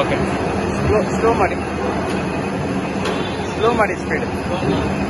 Okay. Slow, slow money. Slow money speed. Slow.